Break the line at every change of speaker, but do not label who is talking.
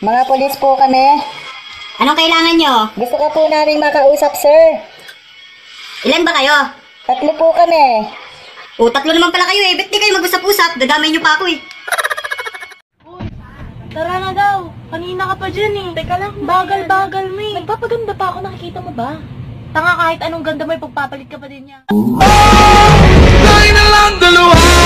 Mga polis po kami.
Anong kailangan nyo?
Gusto ko po namin makausap, sir.
Ilan ba kayo?
Tatlo po kami.
O, tatlo naman pala kayo eh. Ba't di kayo mag-usap-usap? Dadamay nyo pa ako eh.
Tara na daw. Kanina ka pa dyan eh. Teka lang. Bagal-bagal mo eh. Nagpapaganda pa ako. Nakikita mo ba? Tanga kahit anong ganda mo, pagpapalit ka pa din niya.
Tayo na lang dalawa